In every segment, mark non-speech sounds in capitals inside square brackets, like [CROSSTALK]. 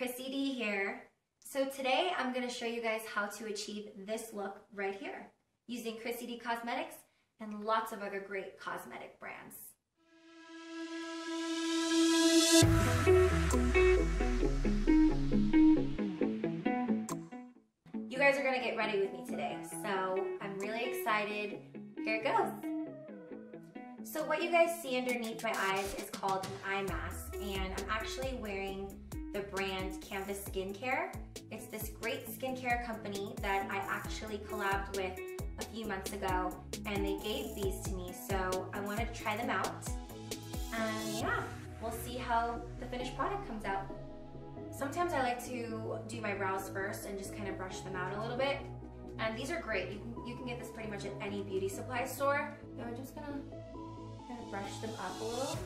Krissy D here. So today I'm going to show you guys how to achieve this look right here using Krissy D Cosmetics and lots of other great cosmetic brands. You guys are going to get ready with me today, so I'm really excited. Here it goes. So what you guys see underneath my eyes is called an eye mask, and I'm actually wearing the brand Canvas Skincare. It's this great skincare company that I actually collabed with a few months ago and they gave these to me so I wanted to try them out and yeah we'll see how the finished product comes out. Sometimes I like to do my brows first and just kind of brush them out a little bit and these are great. You can, you can get this pretty much at any beauty supply store. So I'm just gonna kind of brush them up a little.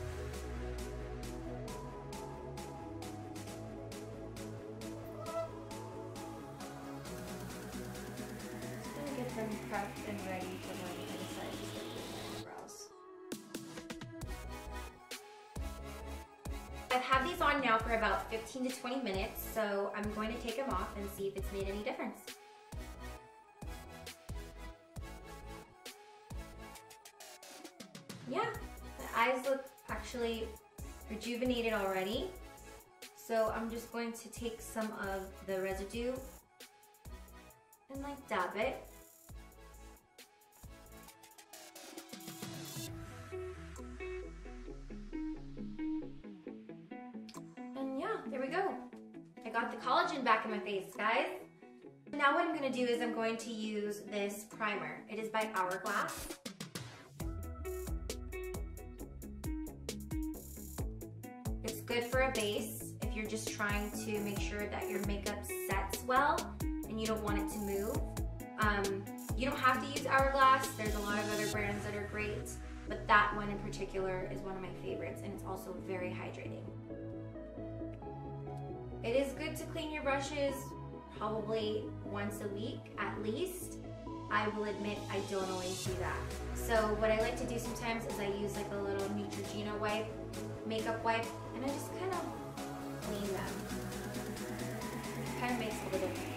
I've had these on now for about 15 to 20 minutes, so I'm going to take them off and see if it's made any difference. Yeah, the eyes look actually rejuvenated already. So I'm just going to take some of the residue and like dab it back in my face, guys. Now what I'm gonna do is I'm going to use this primer. It is by Hourglass. It's good for a base if you're just trying to make sure that your makeup sets well and you don't want it to move. Um, you don't have to use Hourglass. There's a lot of other brands that are great, but that one in particular is one of my favorites and it's also very hydrating. It is good to clean your brushes probably once a week at least. I will admit I don't always do that. So what I like to do sometimes is I use like a little Neutrogena wipe, makeup wipe, and I just kind of clean them. Kind of makes a little difference.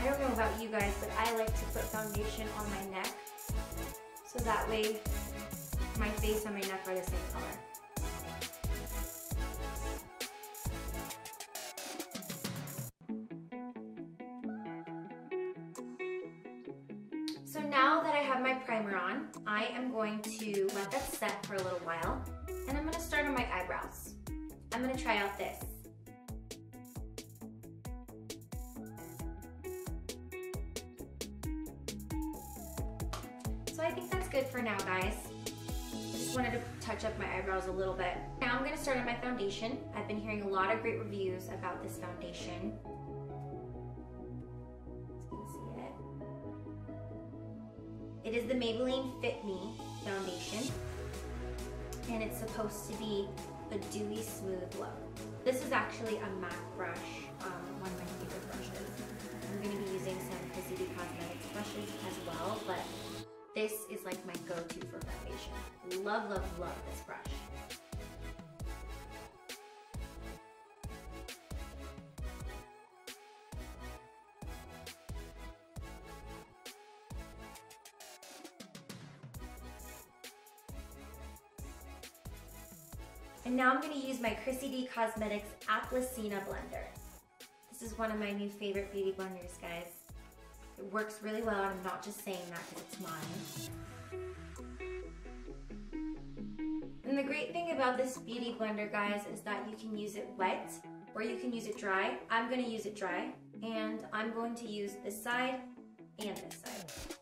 I don't know about you guys, but I like to put foundation on my neck so that way my face and my neck are the same color. So now that I have my primer on, I am going to let that set for a little while and I'm going to start on my eyebrows. I'm going to try out this. For now, guys. I just wanted to touch up my eyebrows a little bit. Now I'm gonna start on my foundation. I've been hearing a lot of great reviews about this foundation. it. Is the Maybelline Fit Me foundation. And it's supposed to be a dewy, smooth look. This is actually a MAC brush, um, one of my favorite brushes. I'm gonna be using some Krissy Cosmetics brushes as well, but this is like my go-to for foundation. Love, love, love this brush. And now I'm gonna use my Krissy D Cosmetics Applicina blender. This is one of my new favorite beauty blenders, guys. It works really well, and I'm not just saying that because it's mine. And the great thing about this beauty blender, guys, is that you can use it wet or you can use it dry. I'm gonna use it dry, and I'm going to use this side and this side.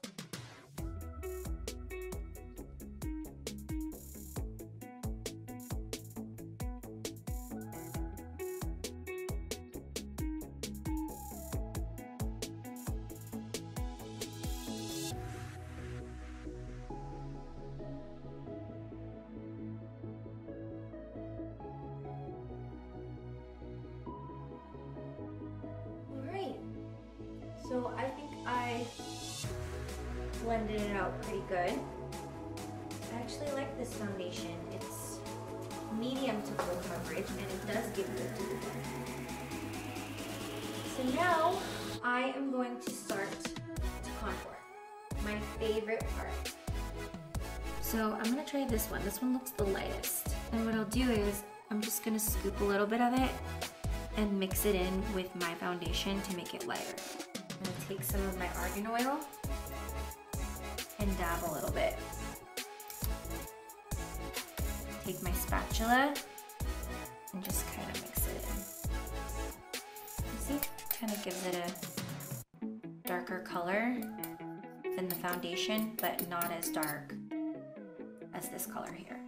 So I think I blended it out pretty good. I actually like this foundation. It's medium to full coverage and it does give good. a deep So now I am going to start to contour, my favorite part. So I'm gonna try this one. This one looks the lightest. And what I'll do is I'm just gonna scoop a little bit of it and mix it in with my foundation to make it lighter. Gonna take some of my argan oil and dab a little bit. Take my spatula and just kind of mix it in. You see, kind of gives it a darker color than the foundation, but not as dark as this color here.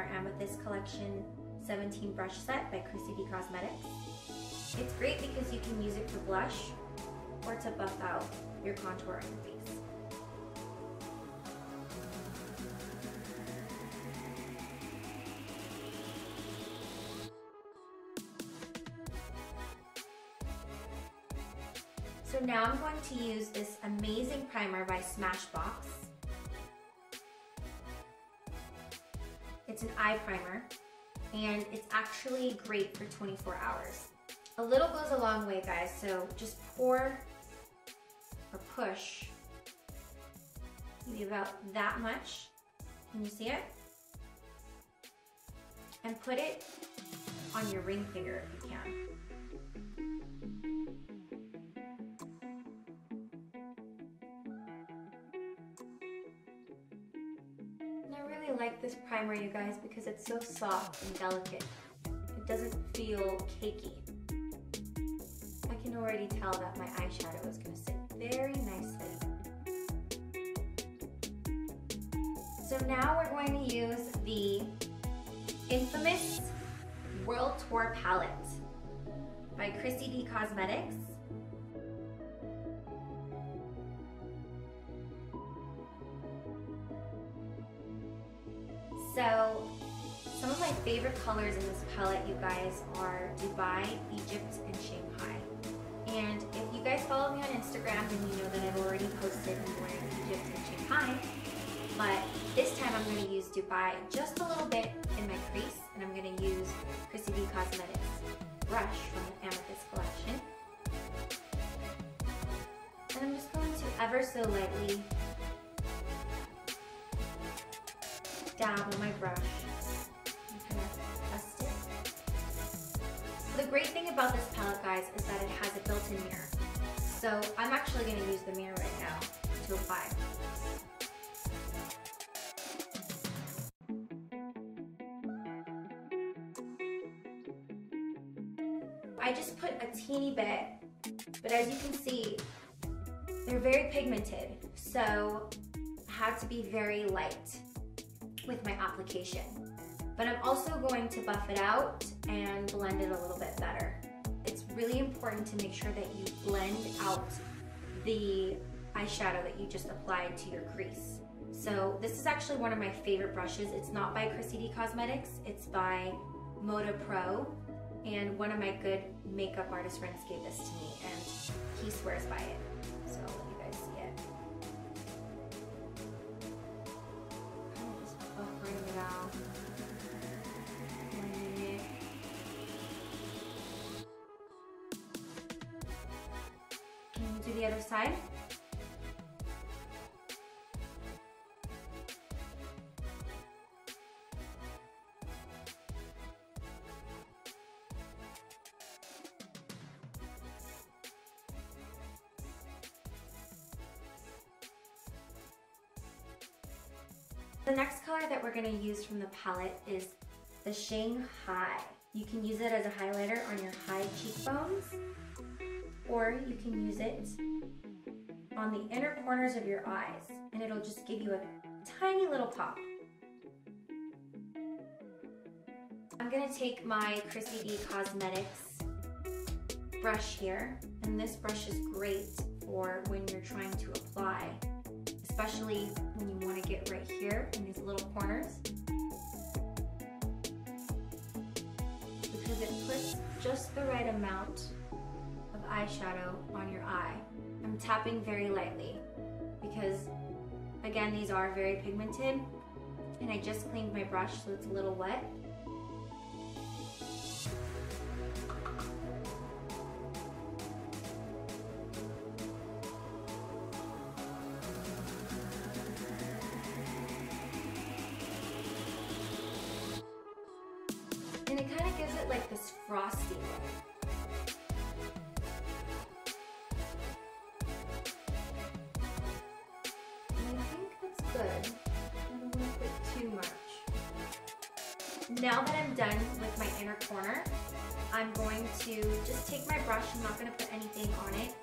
Our Amethyst Collection 17 brush set by Krissy D Cosmetics. It's great because you can use it for blush or to buff out your contour on your face. So now I'm going to use this amazing primer by Smashbox. Eye primer and it's actually great for 24 hours. A little goes a long way guys, so just pour or push maybe about that much. Can you see it? And put it on your ring finger if you can. Like this primer, you guys, because it's so soft and delicate. It doesn't feel cakey. I can already tell that my eyeshadow is gonna sit very nicely. So now we're going to use the infamous World Tour palette by Krissy D Cosmetics. Favorite colors in this palette, you guys, are Dubai, Egypt, and Shanghai. And if you guys follow me on Instagram, then you know that I've already posted me wearing Egypt and Shanghai. But this time I'm going to use Dubai just a little bit in my crease, and I'm going to use Krissy D Cosmetics brush from the Amethyst collection. And I'm just going to ever so lightly dab on my brush great thing about this palette, guys, is that it has a built-in mirror. So I'm actually going to use the mirror right now to apply. I just put a teeny bit, but as you can see, they're very pigmented, so I had to be very light with my application. But I'm also going to buff it out and blend it a little bit better. It's really important to make sure that you blend out the eyeshadow that you just applied to your crease. So this is actually one of my favorite brushes. It's not by Krissy D Cosmetics, it's by Moda Pro. And one of my good makeup artist friends gave this to me and he swears by it. So the other side. The next color that we're going to use from the palette is the Shanghai. You can use it as a highlighter on your high cheekbones or you can use it on the inner corners of your eyes and it'll just give you a tiny little pop. I'm gonna take my Krissy D Cosmetics brush here, and this brush is great for when you're trying to apply, especially when you wanna get right here in these little corners. Because it puts just the right amount of eyeshadow on your eye. I'm tapping very lightly because again, these are very pigmented and I just cleaned my brush so it's a little wet. Now that I'm done with my inner corner, I'm going to just take my brush, I'm not going to put anything on it,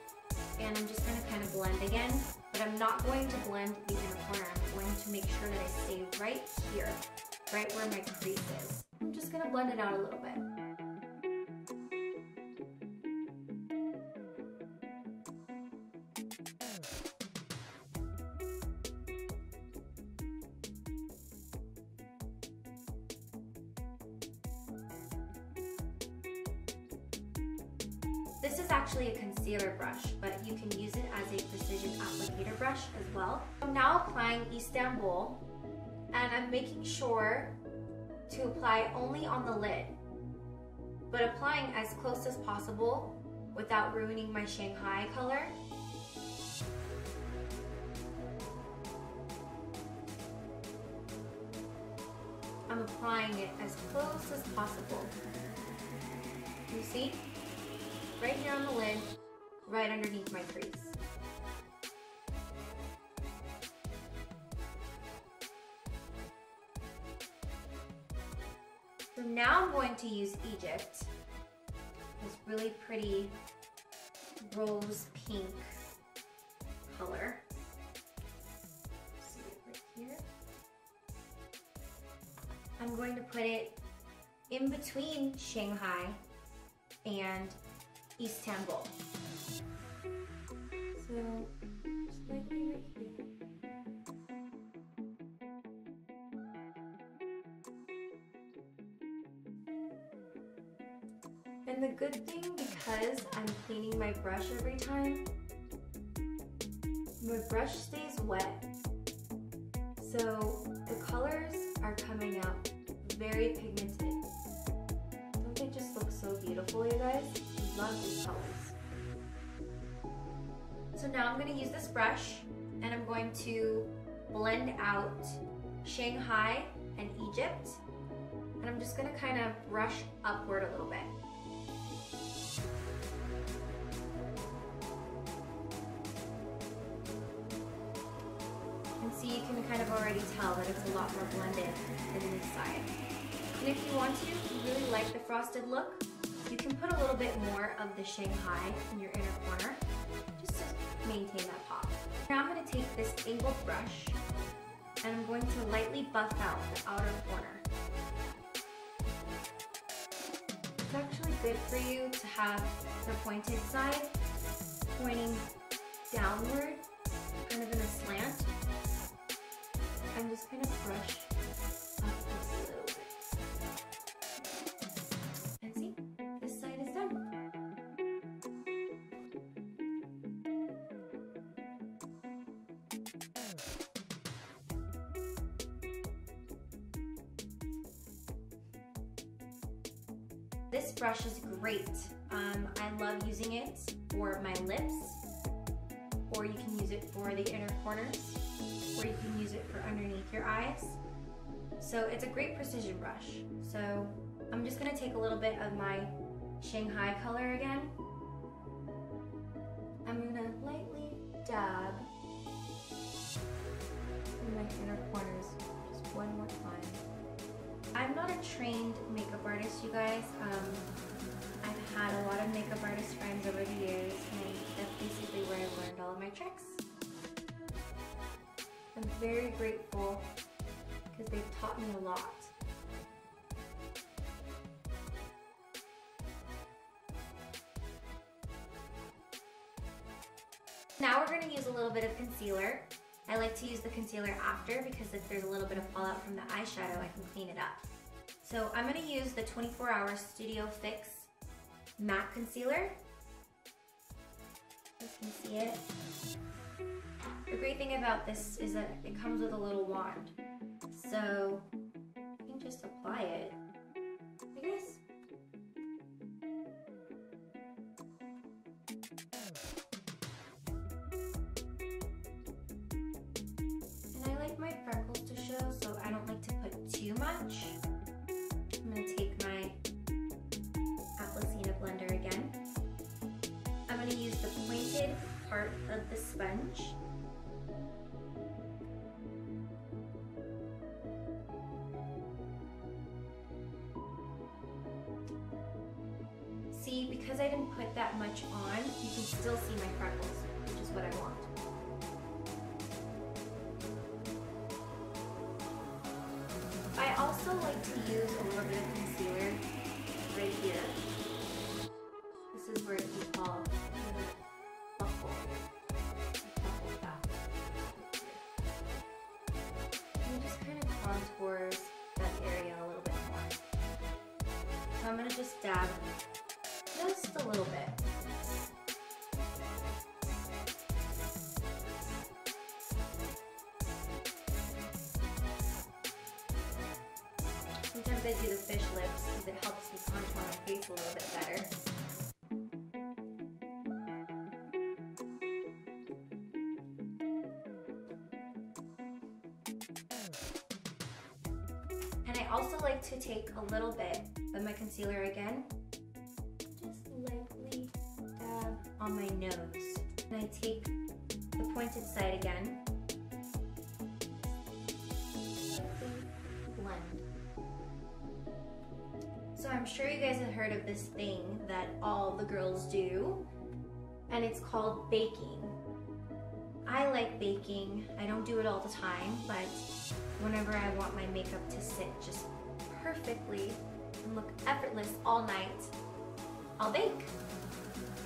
and I'm just going to kind of blend again, but I'm not going to blend the inner corner. I'm going to make sure that I stay right here, right where my crease is. I'm just going to blend it out a little bit. Sure to apply only on the lid, but applying as close as possible without ruining my Shanghai color. I'm applying it as close as possible. You see? right here on the lid, right underneath my crease. Now I'm going to use Egypt, this really pretty rose pink color. I'm going to put it in between Shanghai and Istanbul. So, because I'm cleaning my brush every time, my brush stays wet. So the colors are coming out very pigmented. Don't they just look so beautiful, you guys? Love these colors. So now I'm gonna use this brush and I'm going to blend out Shanghai and Egypt. And I'm just gonna kind of brush upward a little bit. Already tell that it's a lot more blended than this side. And if you want to, if you really like the frosted look, you can put a little bit more of the Shanghai in your inner corner, just to maintain that pop. Now I'm going to take this angled brush, and I'm going to lightly buff out the outer corner. It's actually good for you to have the pointed side pointing downward, This brush is great. Um, I love using it for my lips, or you can use it for the inner corners, or you can use it for underneath your eyes. So it's a great precision brush. So I'm just gonna take a little bit of my Shanghai color again. Very grateful because they've taught me a lot. Now we're going to use a little bit of concealer. I like to use the concealer after because if there's a little bit of fallout from the eyeshadow, I can clean it up. So I'm going to use the 24 Hour Studio Fix Matte Concealer. You can see it. The great thing about this is that it comes with a little wand. So you can just apply it like this. And I like my freckles to show, so I don't like to put too much. I'm gonna take my Applecina blender again. I'm gonna use the pointed part of the sponge because I didn't put that much on, you can still see my freckles, which is what I want. I also like to use a little bit of concealer right here. This is where you call buckle. And it just kind of contours that area a little bit more. So I'm just dab just a little bit. Sometimes I do the fish lips because it helps me contour my face a little bit better. And I also like to take a little bit of my concealer again on my nose. And I take the pointed side again. Blend. So I'm sure you guys have heard of this thing that all the girls do, and it's called baking. I like baking. I don't do it all the time, but whenever I want my makeup to sit just perfectly and look effortless all night, I'll bake.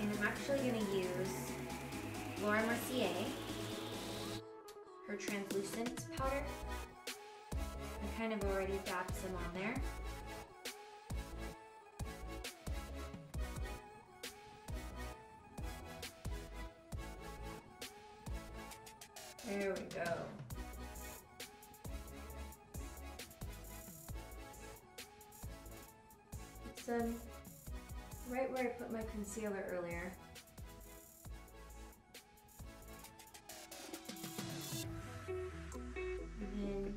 And I'm actually gonna use Laura Mercier, her translucent powder. I kind of already dabbed some on. There concealer earlier. And then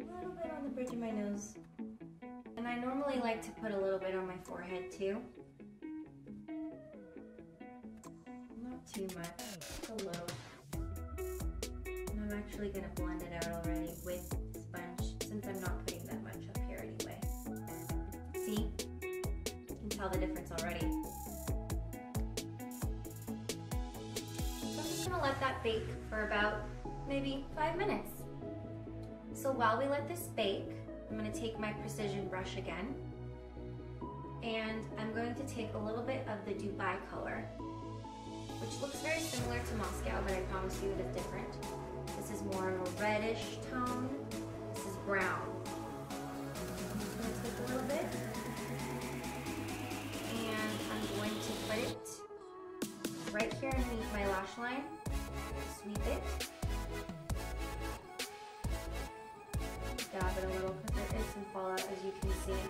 a little bit on the bridge of my nose. And I normally like to put a little bit on my forehead too. Not too much, just a little. And I'm actually gonna blend it out already with tell the difference already. So I'm just gonna let that bake for about maybe five minutes. So while we let this bake, I'm gonna take my precision brush again and I'm going to take a little bit of the Dubai color, which looks very similar to Moscow, but I promise you it is different. This is more of a reddish tone. This is brown. My lash line. Sweep it. Dab it a little because there is some fallout as you can see.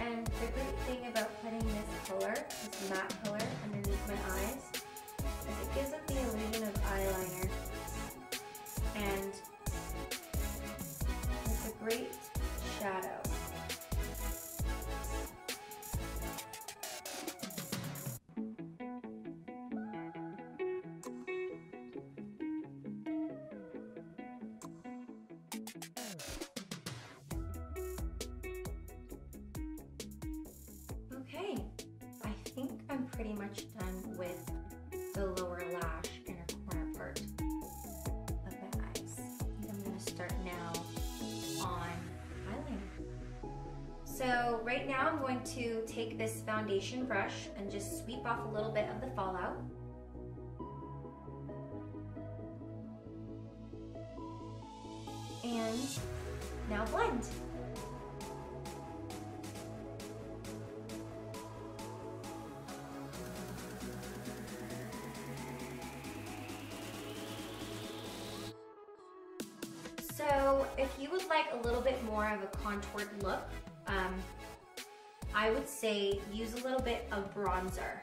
And the great thing about putting this color, this matte color underneath my eyes, is it gives it the illusion of eyeliner. And it's a great shadow. Pretty much done with the lower lash inner corner part of my eyes. I'm gonna start now on eyeliner. So right now I'm going to take this foundation brush and just sweep off a little bit of the fallout. If you would like a little bit more of a contoured look, um, I would say use a little bit of bronzer.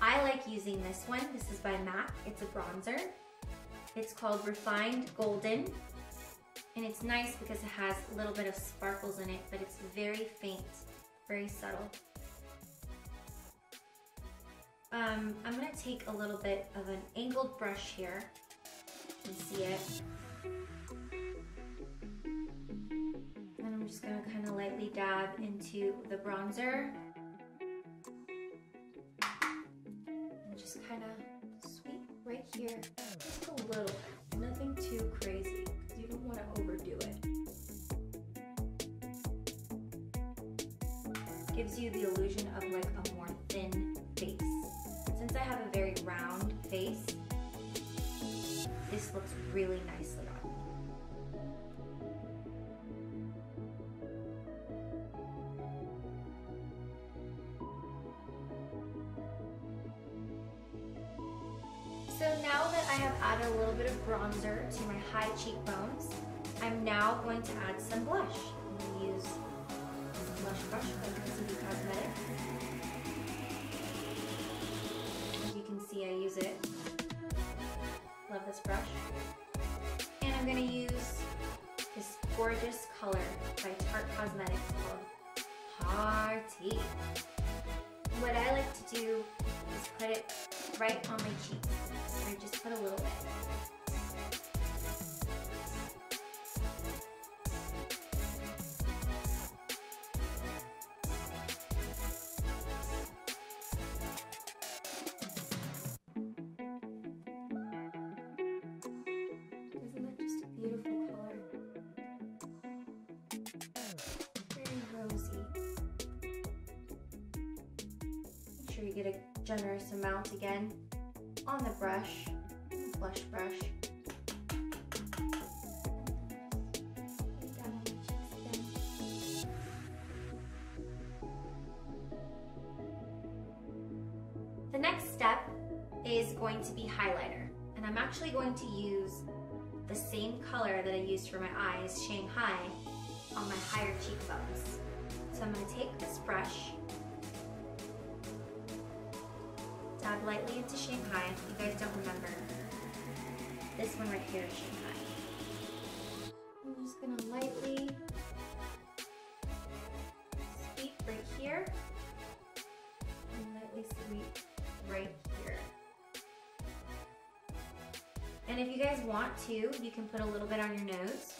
I like using this one. This is by MAC. It's a bronzer. It's called Refined Golden. And it's nice because it has a little bit of sparkles in it, but it's very faint, very subtle. Um, I'm gonna take a little bit of an angled brush here. You can see it. Just gonna kind of lightly dab into the bronzer. And just kind of sweep right here, just a little bit, nothing too crazy, you don't want to overdo it. Gives you the illusion of like a more thin face. Since I have a very round face, this looks really nicely Added a little bit of bronzer to my high cheekbones, I'm now going to add some blush. I'm going to use this blush brush by Krissy Cosmetics. As you can see, I use it. Love this brush. And I'm going to use this gorgeous color by Tarte Cosmetics called Party. What I like to do is put it right on my cheeks. I just put a little bit. Isn't that just a beautiful color? Very rosy. Make sure you get a generous amount again on the brush, blush brush. The. Next step is going to be highlighter. And I'm actually going to use the same color that I used for my eyes, Shanghai, on my higher cheekbones. So I'm gonna take this brush, dab lightly into Shanghai. If you guys don't remember, this one right here is Shanghai. I'm just gonna lightly sweep right here and lightly sweep right here. And if you guys want to, you can put a little bit on your nose.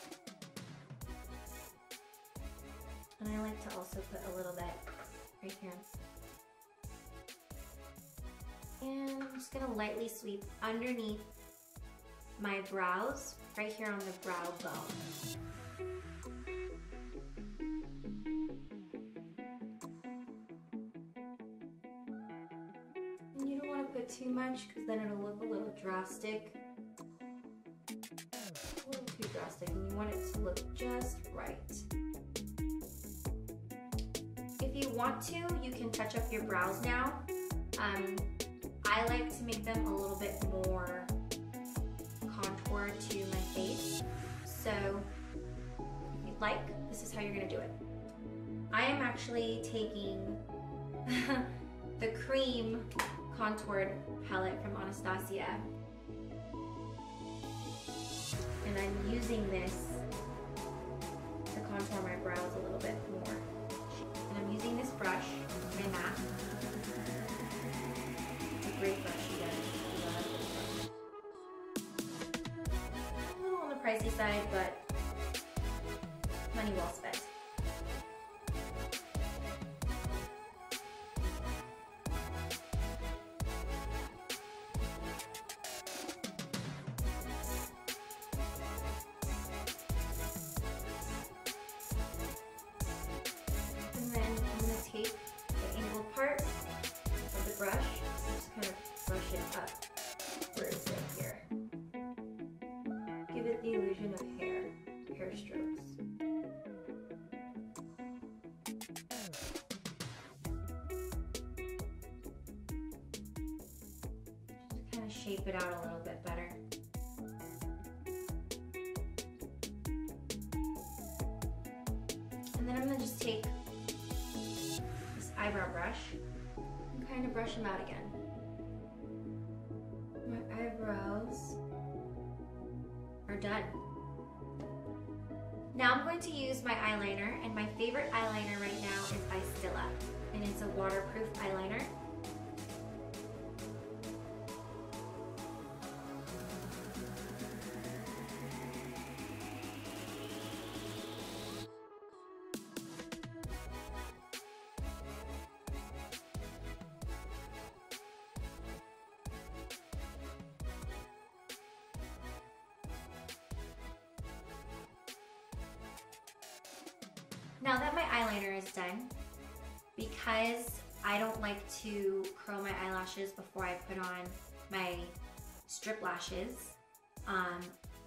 And I like to also put a little bit right here. Just gonna lightly sweep underneath my brows, right here on the brow bone. And you don't want to put too much because then it'll look a little drastic. A little too drastic and you want it to look just right. If you want to, you can touch up your brows now. Um, I like to make them a little bit more contoured to my face. So if you'd like, this is how you're gonna do it. I am actually taking [LAUGHS] the cream contoured palette from Anastasia. And I'm using this to contour my brows a little bit more. And I'm using this brush, my MAC. It's a great brush, you guys. I love this brush. A little on the pricey side, but money well spent. Kind of shape it out a little bit better. And then I'm gonna just take this eyebrow brush and kind of brush them out again. My eyebrows are done. Now I'm going to use my eyeliner, and my favorite eyeliner right now is by Stila, and it's a waterproof eyeliner. Now that my eyeliner is done, because I don't like to curl my eyelashes before I put on my strip lashes, um,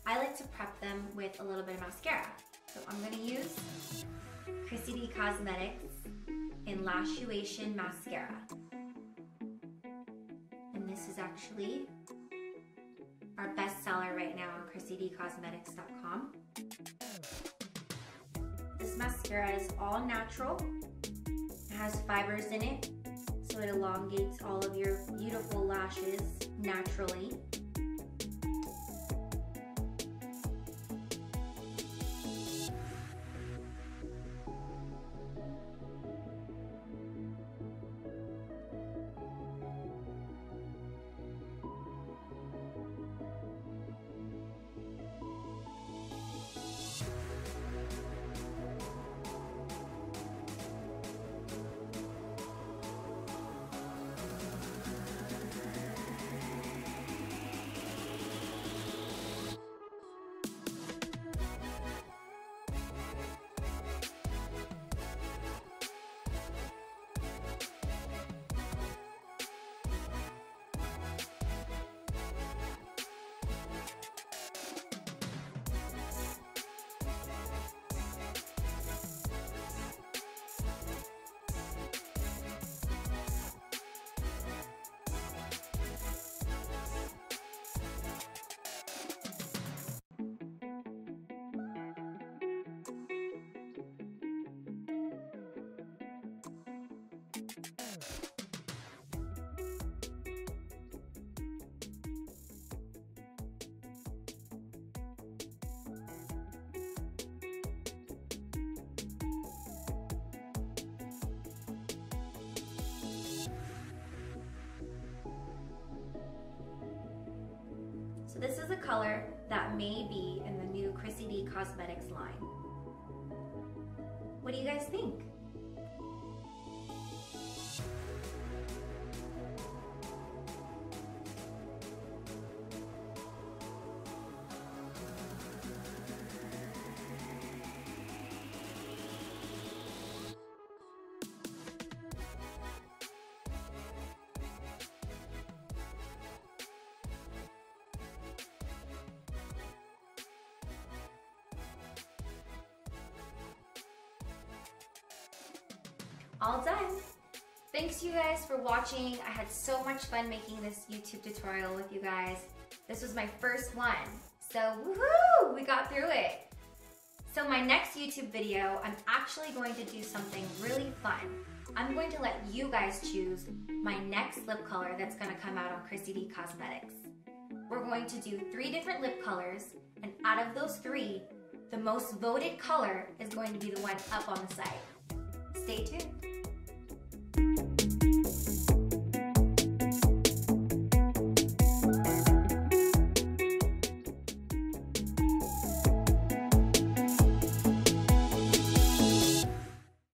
I like to prep them with a little bit of mascara. So I'm gonna use Krissy D Cosmetics in Lashuation Mascara. And this is actually our best seller right now on KrissyDCosmetics.com mascara is all natural. It has fibers in it, so it elongates all of your beautiful lashes naturally. So this is a color that may be in the new Krissy D Cosmetics line. All done. Thanks you guys for watching. I had so much fun making this YouTube tutorial with you guys. This was my first one. So woohoo, we got through it. So my next YouTube video, I'm actually going to do something really fun. I'm going to let you guys choose my next lip color that's gonna come out on Krissy D Cosmetics. We're going to do three different lip colors, and out of those three, the most voted color is going to be the one up on the site. Stay tuned.